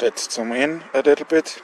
Let's zoom in a little bit.